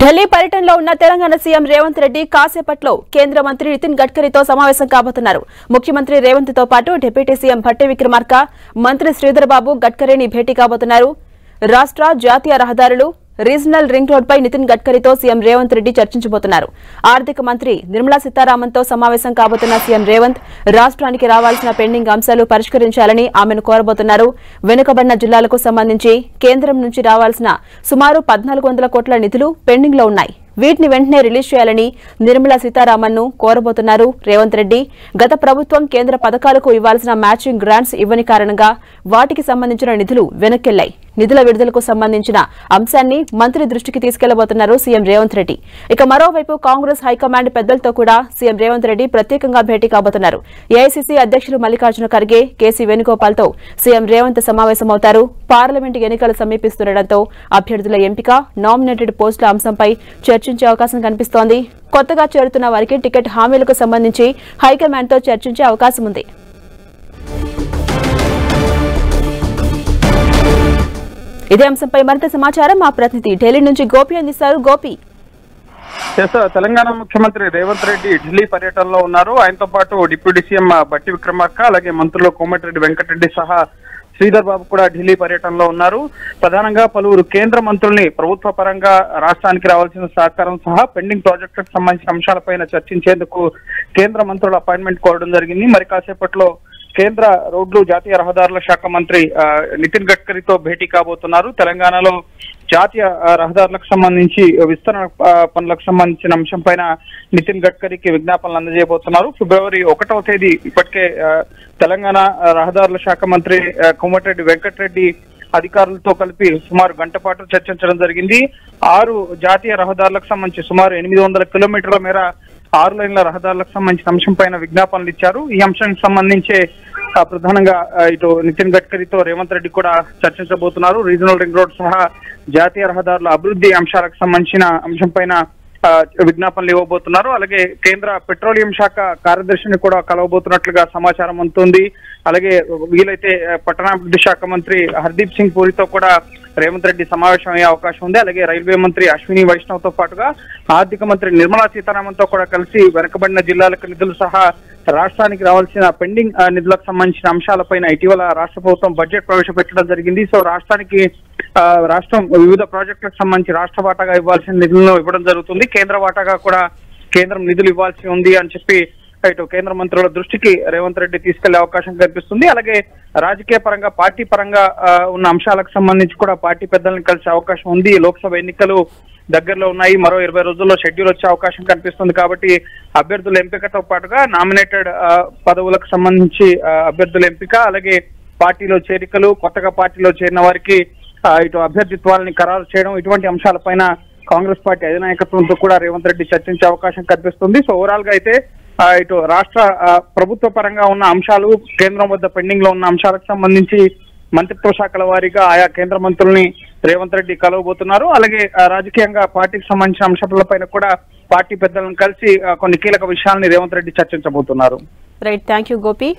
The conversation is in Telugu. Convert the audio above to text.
ఢిల్లీ పర్యటనలో ఉన్న తెలంగాణ సీఎం రేవంత్ రెడ్డి కాసేపట్లో కేంద్ర మంత్రి నితిన్ గడ్కరీతో సమావేశం కాబోతున్నారు. ముఖ్యమంత్రి రేవంత్తో పాటు డిప్యూటీ సీఎం భట్టి విక్రమార్క మంత్రి శ్రీధర్బాబు గడ్కరీని భేటీ కాబోతున్నారు. రాష్ట్ర జాతీయ రహదారులు రీజనల్ రింగ్ రోడ్పై నితిన్ గడ్కరీతో సీఎం రేవంత్ రెడ్డి చర్చించబోతున్నారు. ఆర్థిక మంత్రి నిర్మలా సీతారామన్తో సమావేశం కాబోతున్న సీఎం రేవంత్ రాష్ట్రానికి రావాల్సిన పెండింగ్ అంశాలు పరిష్కరించాలని ఆమెను కోరబోతున్నారు. వెనుకబడిన జిల్లాలకు సంబంధించి కేంద్రం నుంచి రావాల్సిన సుమారు పద్నాలుగు వందల కోట్ల నిధులు పెండింగ్లో ఉన్నాయి. వీటిని వెంటనే రిలీజ్ చేయాలని నిర్మలా సీతారామన్ను కోరబోతున్నారు. రేవంత్ రెడ్డి గత ప్రభుత్వం కేంద్ర పథకాలకు ఇవ్వాల్సిన మ్యాచింగ్ గ్రాంట్స్ ఇవ్వని కారణంగా వాటికి సంబంధించిన నిధులు వెనక్కెళ్ళాయి నిధుల విడుదలకు సంబంధించిన అంశాన్ని మంత్రి దృష్టికి తీసుకెళ్ళబోతున్నారు సీఎం రేవంత్ రెడ్డి. ఇక మరోవైపు కాంగ్రెస్ హైకమాండ్ పెద్దలతో కూడా సీఎం రేవంత్ రెడ్డి ప్రత్యేకంగా భేటీ కాబోతున్నారు. ఏఐసీసీ అధ్యక్షులు మల్లికార్జున ఖర్గే కేసీ వేణుగోపాల్తో సీఎం రేవంత్ సమావేశమవుతారు. పార్లమెంటు ఎన్నికలు సమీపిస్తుండటంతో అభ్యర్థుల ఎంపిక నామినేటెడ్ పోస్టుల అంశంపై చర్చ చర్చించే అవకాశం కనిపిస్తోంది. కొత్తగా చేరుతున్న వారికి టికెట్ హామీలకు సంబంధించి హైకమాండ్తో చర్చించే అవకాశం ఉంది. ఇదే అంశంపై మరింత సమాచారం మా ప్రతినిధి ఢిల్లీ నుంచి గోపి అందిస్తారు. గోపి. తెలంగాణ ముఖ్యమంత్రి రేవంత్ రెడ్డి ఢిల్లీ పర్యటనలో ఉన్నారు. ఆయనతో పాటు డిప్యూటీ సీఎం బట్టి విక్రమార్క అలాగే మంత్రులు కోమటిరెడ్డి వెంకటరెడ్డి సహా శ్రీధర్ బాబు కూడా ఢిల్లీ పర్యటనలో ఉన్నారు. ప్రధానంగా పలువురు కేంద్ర మంత్రుల్ని ప్రభుత్వ పరంగా రాష్ట్రానికి రావాల్సిన సహకారం సహా పెండింగ్ ప్రాజెక్టులకు సంబంధించిన అంశాలపైన చర్చించేందుకు కేంద్ర మంత్రుల అపాయింట్మెంట్ కోరడం జరిగింది. మరి కాసేపట్లో కేంద్ర రోడ్లు జాతీయ రహదారుల శాఖ మంత్రి ఆ, నితిన్ గడ్కరీతో భేటీ కాబోతున్నారు. తెలంగాణలో జాతీయ రహదారులకు సంబంధించి విస్తరణ పనులకు సంబంధించిన అంశం పైన నితిన్ గడ్కరీకి విజ్ఞాపనలు అందజేయబోతున్నారు. ఫిబ్రవరి ఒకటవ తేదీ ఇప్పటికే తెలంగాణ రహదారుల శాఖ మంత్రి కోమటిరెడ్డి వెంకటరెడ్డి అధికారులతో కలిపి సుమారు గంట పాటు చర్చించడం జరిగింది. ఆరు జాతీయ రహదారులకు సంబంధించి సుమారు ఎనిమిది వందల కిలోమీటర్ల మేర ఆరు లైన్ల రహదారులకు సంబంధించిన అంశం పైన విజ్ఞాపనలు ఇచ్చారు. ఈ అంశానికి సంబంధించే ప్రధానంగా ఇటు నితిన్ గడ్కరీతో రేవంత్ రెడ్డి కూడా చర్చించబోతున్నారు. రీజనల్ రింగ్ రోడ్ సహా జాతీయ రహదారుల అభివృద్ధి అంశాలకు సంబంధించిన అంశం పైన ఆ, విజ్ఞాపనలు ఇవ్వబోతున్నారు. అలాగే కేంద్ర పెట్రోలియం శాఖ కార్యదర్శిని కూడా కలవబోతున్నట్లుగా సమాచారం అందుతుంది. అలాగే వీలైతే పట్టణాభివృద్ధి శాఖ మంత్రి హర్దీప్ సింగ్ పూరితో కూడా రేవంత్ రెడ్డి సమావేశం అయ్యే అవకాశం ఉంది. అలాగే రైల్వే మంత్రి అశ్విని వైష్ణవ్తో పాటుగా ఆర్థిక మంత్రి నిర్మలా సీతారామన్తో కూడా కలిసి వెనుకబడిన జిల్లాలకు నిధులు సహా రాష్ట్రానికి రావాల్సిన పెండింగ్ నిధులకు సంబంధించిన అంశాలపైన ఇటీవల రాష్ట్ర ప్రభుత్వం బడ్జెట్ ప్రవేశపెట్టడం జరిగింది. సో రాష్ట్రానికి రాష్ట్రం వివిధ ప్రాజెక్టులకు సంబంధించి రాష్ట్ర వాటాగా ఇవ్వాల్సిన నిధులను ఇవ్వడం జరుగుతుంది. కేంద్ర వాటాగా కూడా కేంద్రం నిధులు ఇవ్వాల్సి ఉంది అని చెప్పి ఇటు కేంద్ర మంత్రుల దృష్టికి రేవంత్ రెడ్డి తీసుకెళ్ళే అవకాశం కనిపిస్తుంది. అలాగే రాజకీయ పరంగా పార్టీ పరంగా ఆ, ఉన్న అంశాలకు సంబంధించి కూడా పార్టీ పెద్దలను కలిసే అవకాశం ఉంది. లోక్సభ ఎన్నికలు దగ్గరలో ఉన్నాయి. మరో ఇరవై రోజుల్లో షెడ్యూల్ వచ్చే అవకాశం కనిపిస్తుంది కాబట్టి అభ్యర్థుల ఎంపికతో పాటుగా నామినేటెడ్ పదవులకు సంబంధించి అభ్యర్థుల ఎంపిక అలాగే పార్టీలో చేరికలు కొత్తగా పార్టీలో చేరిన వారికి ఇటు అభ్యర్థిత్వాలని ఖరారు చేయడం ఇటువంటి అంశాలపైన కాంగ్రెస్ పార్టీ అధినాయకత్వంతో కూడా రేవంత్ రెడ్డి చర్చించే అవకాశం కనిపిస్తుంది. సో ఓవరాల్గా అయితే ఇటు రాష్ట్ర ఆ, ప్రభుత్వ పరంగా ఉన్న అంశాలు కేంద్రం వద్ద పెండింగ్లో ఉన్న అంశాలకు సంబంధించి మంత్రిత్వ శాఖల వారీగా ఆయా కేంద్ర మంత్రుల్ని రేవంత్ రెడ్డి కలవబోతున్నారు. అలాగే రాజకీయంగా పార్టీకి సంబంధించిన అంశాలపైన కూడా పార్టీ పెద్దలను కలిసి కొన్ని కీలక విషయాల్ని Revanth Reddy చర్చించబోతున్నారు. Right thank you Gopi